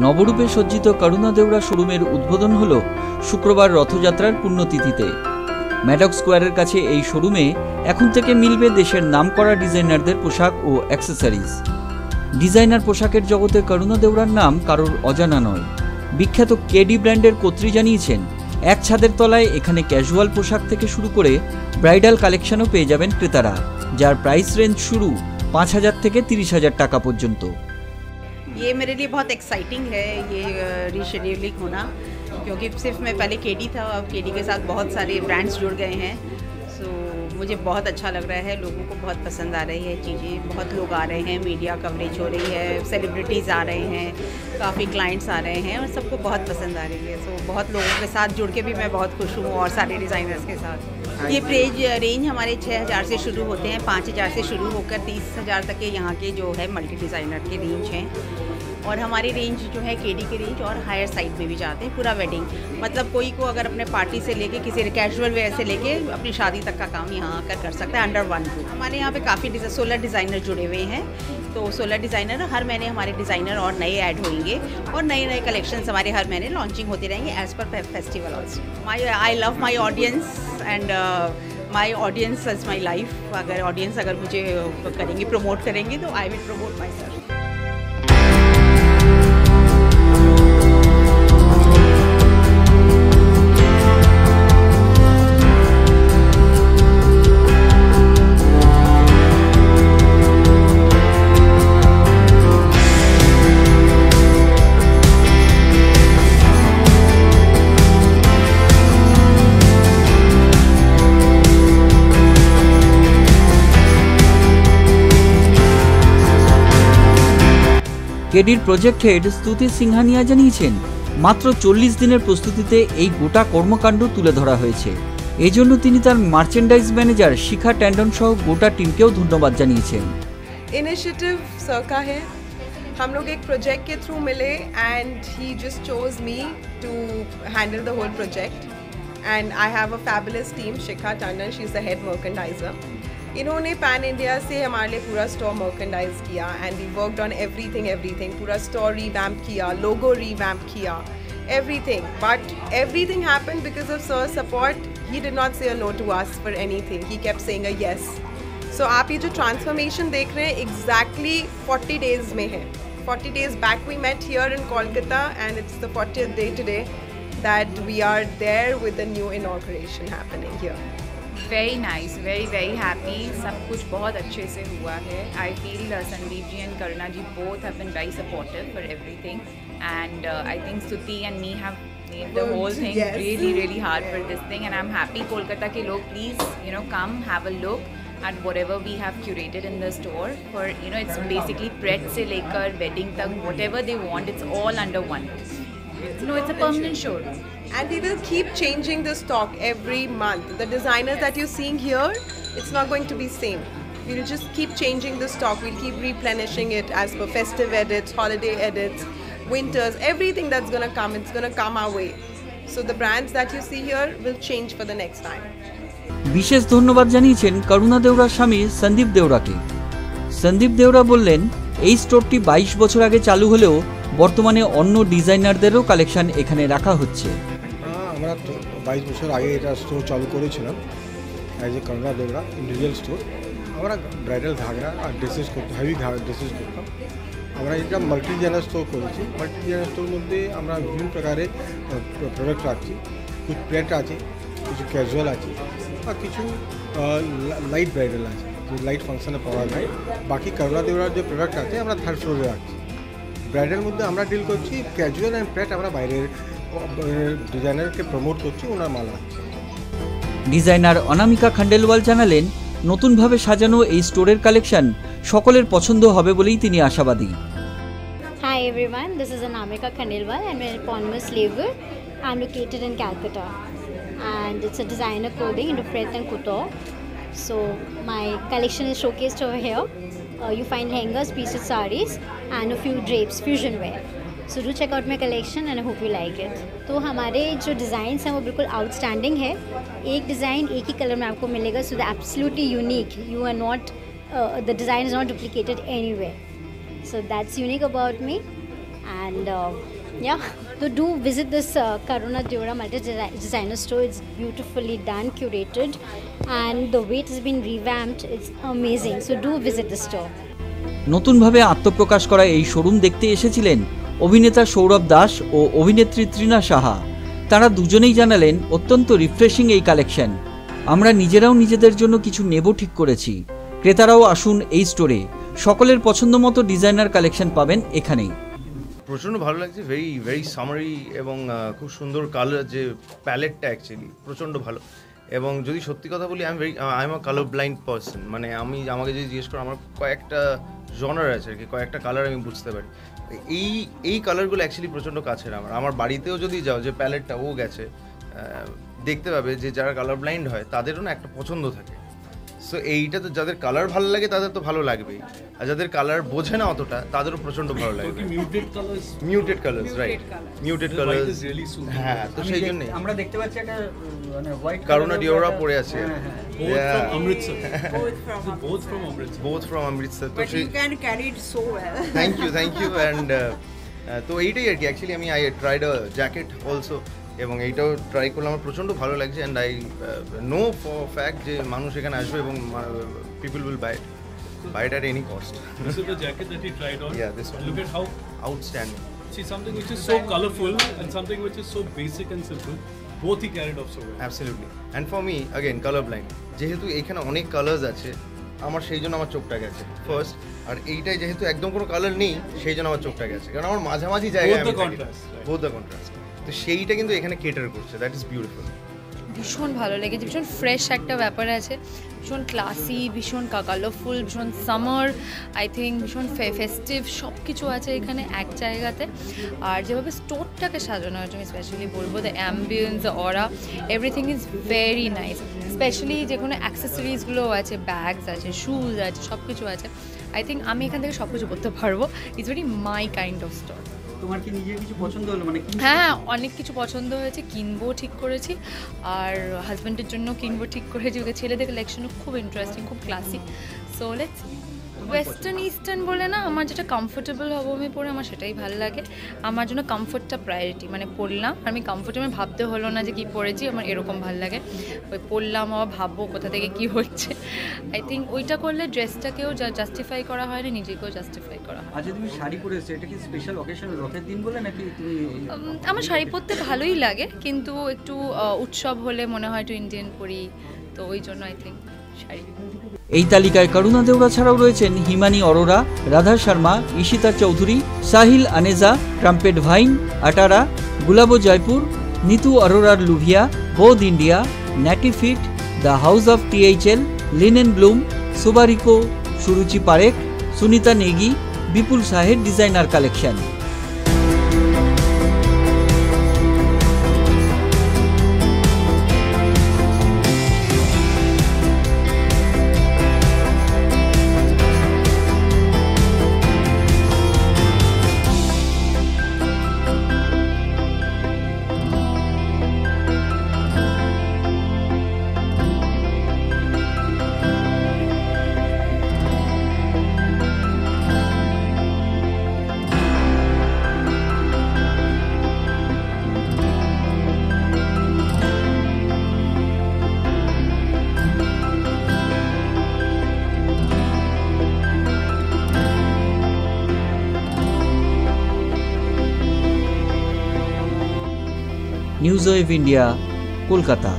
নবরূপে সজ্জিত করুণা দেউড়া শোরুমের উদ্বোধন হল শুক্রবার রথযাত্রার পুণ্যতিথিতে। ম্যাডক স্কোয়ারের কাছে এই শোরুমে এখন থেকে মিলবে দেশের নামকরা ডিজাইনারদের পোশাক ও অ্যাক্সেসরিজ। ডিজাইনার পোশাকের জগতে করুণা দেউড়ার নাম কারোর অজানা নয়। বিখ্যাত কেডি ব্র্যান্ডের কর্ত্রী জানিয়েছেন, এক ছাদের তলায় এখানে ক্যাজুয়াল পোশাক থেকে শুরু করে ব্রাইডাল কালেকশনও পেয়ে যাবেন ক্রেতারা, যার প্রাইস রেঞ্জ শুরু পাঁচ হাজার থেকে তিরিশ হাজার টাকা পর্যন্ত। ये मेरे लिए बहुत एक्साइटिंग है ये रीशेड्यूलिंग होना क्योंकि सिर्फ़ मैं पहले केडी था अब केडी के साथ बहुत सारे ब्रांड्स जुड़ गए हैं। सो मुझे बहुत अच्छा लग रहा है लोगों को बहुत पसंद आ रही है चीज़ें। बहुत लोग आ रहे हैं मीडिया कवरेज हो रही है सेलिब्रिटीज़ आ रहे हैं काफ़ी क्लाइंट्स आ रहे हैं और सबको बहुत पसंद आ रही है। सो बहुत लोगों के साथ जुड़ के भी मैं बहुत खुश हूँ और सारे डिज़ाइनर्स के साथ। ये प्रेज रेंज हमारे 6000 से शुरू होते हैं 5000 से शुरू होकर 30000 तक के यहाँ के जो है मल्टी डिज़ाइनर के रेंज हैं। और हमारी रेंज जो है केडी की रेंज और हायर साइड में भी जाते हैं, पूरा वेडिंग मतलब कोई को अगर अपने पार्टी से लेके किसी कैजुअल वेयर से लेके अपनी शादी तक का काम यहाँ आकर कर सकता है अंडर वन रूफ हमारे यहाँ पे काफ़ी सोलर डिज़ाइनर जुड़े हुए हैं। तो सोलर डिज़ाइनर हर महीने हमारे डिज़ाइनर और नए ऐड होंगे और नए नए कलेक्शंस हमारे हर महीने लॉन्चिंग होते रहेंगे as per festival also my I love my audience and my audience is my life अगर ऑडियंस अगर मुझे करेंगे प्रमोट करेंगे तो I will promote myself কেডির প্রজেক্ট হেড স্তুতি সিংহানিয়া জানিয়েছেন মাত্র চল্লিশ দিনের প্রস্তুতিতে এই গোটা কর্মকাণ্ড তুলে ধরা হয়েছে এজন্য তিনি তার মার্চেন্ডাইজ ম্যানেজার শিখা ট্যান্ডন সহ গোটা টিমকেও ধন্যবাদ জানিয়েছেন इनिशिएटिव सर का है हम लोग एक प्रोजेक्ट के थ्रू मिले and he just chose me to handle the whole project and I have a fabulous team Shikha Tandon she is the head merchandiser इन्होंने पैन इंडिया से हमारे लिए पूरा स्टोर मर्केंडाइज किया and we worked on everything everything पूरा store revamp किया logo revamp किया everything but everything happened because of sir's support he did not say a no to us for anything he kept saying a yes so so, आप ये जो transformation देख रहे हैं exactly forty days में है forty days back we met here in Kolkata and it's the forty day today that we are there with the new inauguration happening here Very nice very very happy सब कुछ बहुत अच्छे से हुआ है. I feel Sandeep ji and Karuna ji both have been very supportive for everything and I think Suti and me have the whole thing really really hard for this thing and I am happy Kolkata के लोग please you know come have a look at whatever we have curated in the store for you know it's basically pret से लेकर wedding तक whatever they want it's all under one no it's a permanent showroom and we will keep changing the stock every month the designers that you're seeing here it's not going to be same we'll just keep changing the stock we'll keep replenishing it as per festive edits holiday edits winters everything that's to come it's to come our way so the brands that you see here will change for the next time বিশেষ ধন্যবাদ জানিয়েছেন করুণা দেওড়ার স্বামী সন্দীপ দেওড়াকে সন্দীপ দেওড়া বললেন এই স্টোরটি বাইশ বছর আগে চালু হলেও বর্তমানে অন্য ডিজাইনারদেরও কালেকশন এখানে রাখা হচ্ছে হ্যাঁ, আমরা তো বাইশ বছর আগে এটা স্টোর চালু করেছিলাম as a Karuna Debra individual store আমরা ব্রাইডাল ঘাগরা আর ড্রেসেস করতাম হেভি ড্রেসেস করতাম। আমরা এটা মাল্টি জেনার স্টোর করেছি। মাল্টি জেনার স্টোর মধ্যে আমরা বিভিন্ন প্রকারের প্রোডাক্ট রাখছি কিছু প্লেট আছে, কিছু ক্যাজুয়াল আছে আর কিছু লাইট ব্রাইডাল আছে, যে লাইট ফাংশনে পাওয়া যায়। বাকি করুণা দেবরার যে প্রোডাক্ট আছে, আমরা থার্ড ফ্লোরে রাখছি। ব্রাইডাল মধ্যে আমরা ডিল করছি ক্যাজুয়াল অ্যান্ড প্লেট আমরা বাইরের ডিজাইনারকে প্রমোট করছি ওনার মাল ডিজাইনার অনামিকা খান্ডেলওয়াল জানালেন নতুনভাবে সাজানো এই স্টোরের কালেকশন সকলের পছন্দ হবে বলেই তিনি আশাবাদী Hi everyone, this is Anamika Khandelwal. I'm an eponymous label. I'm located in Calcutta and it's a designer clothing into Pret and Couture. So my collection is showcased over here. Uh, you find lehengas, pieces, sarees and a few drapes, fusion wear. So do check out my collection and I hope you like it. तो हमारे जो designs हैं वो बिल्कुल outstanding है एक design एक ही colour में आपको मिलेगा so the absolutely unique you are not the design is not duplicated any So that's unique about me. And uh, yeah, so do visit this uh, Karuna Deora multi designer store. It's beautifully done, curated, and the way it has been revamped. It's amazing. So do visit the store. নতুনভাবে আত্মপ্রকাশ করা এই showroom দেখতে এসেছিলেন অভিনেতা সৌরভ দাস ও অভিনেত্রী তৃণা সাহা। তারা দুজনেই জানালেন, অত্যন্ত রিফ্রেশিং এই কালেকশন আমরা নিজেরাও নিজেদের জন্য কিছু নেব ঠিক করেছি। ক্রেতারাও আসুন এই স্টোরে সকলের পছন্দ মতো ডিজাইনার কালেকশন পাবেন এখানেই। প্রচণ্ড ভালো লাগছে ভেরি ভেরি সামারি এবং খুব সুন্দর কালার যে প্যালেটটা অ্যাকচুয়ালি প্রচণ্ড ভালো। এবং যদি সত্যি কথা বলি I am very I am a colour blind person মানে আমি, আমাকে যদি জিজ্ঞেস করো, আমার কয়েকটা জনার আছে আর কি, কয়েকটা কালার আমি বুঝতে পারি। এই এই কালারগুলো অ্যাকচুয়ালি প্রচণ্ড কাছের আমার। আমার বাড়িতেও যদি যাও যে প্যালেটটা ও গেছে দেখতে পাবে যে যারা কালার ব্লাইন্ড হয়, তাদেরও না একটা পছন্দ থাকে। সো এইটা তো যাদের কালার ভালো লাগে তাদের তো ভালো লাগবেই। আর যাদের কালার বোঝে না অতটা তাদেরও প্রচণ্ড ভালো লাগে muted colors? Muted colours right muted colours হ্যাঁ তো সেই জন্যই। আমরা দেখতে পাচ্ছি একটা মানে হোয়াইট কারুনা ডিওরা পরে আছে। both Yeah. from amritsar. Both from both from amritsar. Both from Amritsar তো সেই. Thank you thank you and তো এইটাই আর কি. অ্যাকচুয়ালি আমি I tried a jacket also এবং এইটাও ট্রাই করলে আমার প্রচণ্ড ভালো লাগছে and I know for fact যে মানুষ এখানে আসবে এবং people will buy buy it at any cost this is the jacket that he tried on. Yeah, this one. look at how outstanding see something which is so colorful and something which is so basic and simple both he carried off so well. Absolutely and for me again colour blind যেহেতু এখানে অনেক colours আছে আমার সেই জন্য আমার চোখটা গেছে ফার্স্ট আর এইটাই যেহেতু একদম কোনো কালার নেই সেই জন্য আমার চোখটা গেছে। কারণ আমার মাঝামাঝি জায়গায় দ্য কন্ট্রাস্ট তো সেইটা কিন্তু এখানে কেটার করছে দ্যাট ইজ বিউটিফুল ভীষণ ভালো লেগেছে, ভীষণ ফ্রেশ একটা ব্যাপার আছে, ভীষণ ক্লাসি ভীষণ কালারফুল ভীষণ সামার আই থিঙ্ক ভীষণ ফেস্টিভ সব কিছু আছে এখানে এক জায়গাতে। আর যেভাবে স্টোরটাকে সাজানো হয়েছে, আমি স্পেশালি বলব the ambience aura everything is very nice specially যে কোনো অ্যাক্সেসরিজগুলো আছে ব্যাগস আছে শুজ আছে সব কিছু আছে আই থিঙ্ক আমি এখান থেকে সব কিছু করতে পারব it's very my kind of store মানে হ্যাঁ অনেক কিছু পছন্দ হয়েছে, কিনবো ঠিক করেছি। আর হাজব্যান্ডের জন্য কিনবো ঠিক করেছি। ওকে ছেলেদের কালেকশনও খুব ইন্টারেস্টিং খুব classic so let's western eastern বলে না আমার যেটা কমফোর্টেবল হব আমি পরে আমার সেটাই ভালো লাগে। আমার জন্য কমফোর্টটা প্রায়োরিটি মানে পরলাম আমি কমফোর্টেবল ভাবতে হলো না যে কী পরেছি আমার এরকম ভালো লাগে। ওই পরলাম আবার ভাববো কোথা থেকে কী হচ্ছে। আই থিঙ্ক ওইটা করলে ড্রেসটাকেও জাস্টিফাই করা হয় না নিজেকেও জাস্টিফাই করা হয়। আজ তুমি শাড়ি পরে এটা কি স্পেশাল অকেশন রথের দিন বলে নাকি তুমি আমার শাড়ি পরতে ভালোই লাগে কিন্তু একটু উৎসব হলে মনে হয় একটু ইন্ডিয়ান পরি তো ওই জন্য আই থিঙ্ক শাড়ি এই তালিকায় করুণা দেওড়া ছাড়াও রয়েছেন হিমানি অরোরা, রাধা শর্মা, ঈশিতা চৌধুরী, সাহিল আনেজা ট্রাম্পেট ভাইন, আটারা, গুলাবো জয়পুর, নিতু অরোরার লুভিয়া, বোধ India ন্যাটিফিট the house of THL, linen bloom, সুবারিকো, Suruchi Parekh, Sunita Negi, Vipul Saher designer collection. News wave India Kolkata